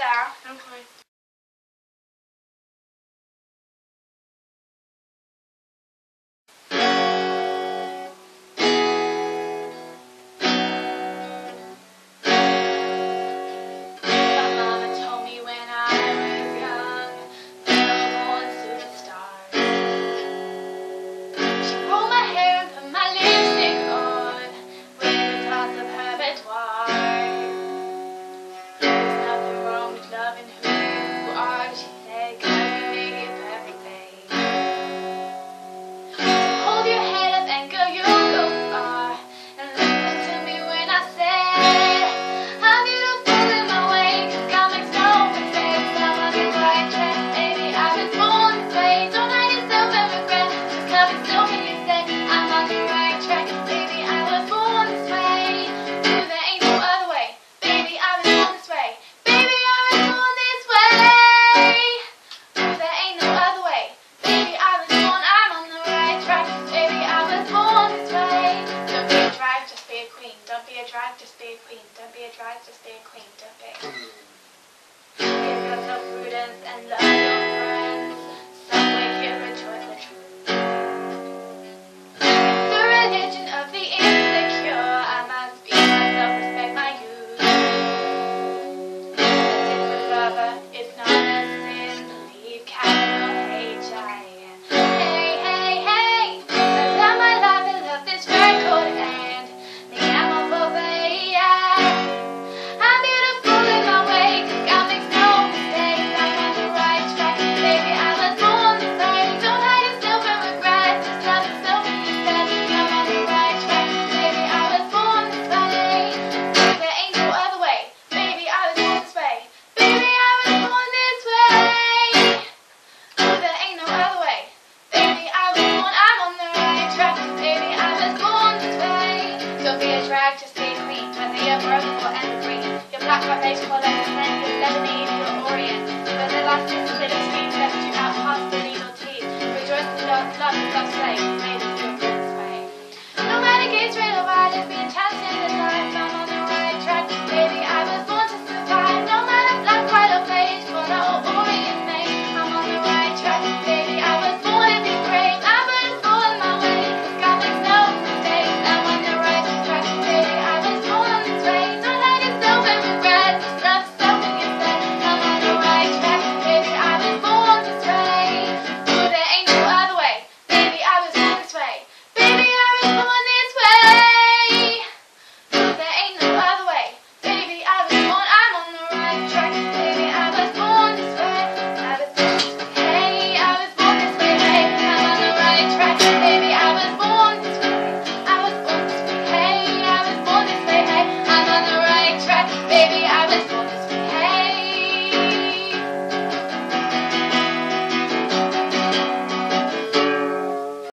there. Okay. a drag, just be a queen. Don't be a drag, just be a queen. Don't be. India, Morocco, and Greece, your black, white, baseball, leather, leather, Lebanese, your Orient, your Elastic, Philippines,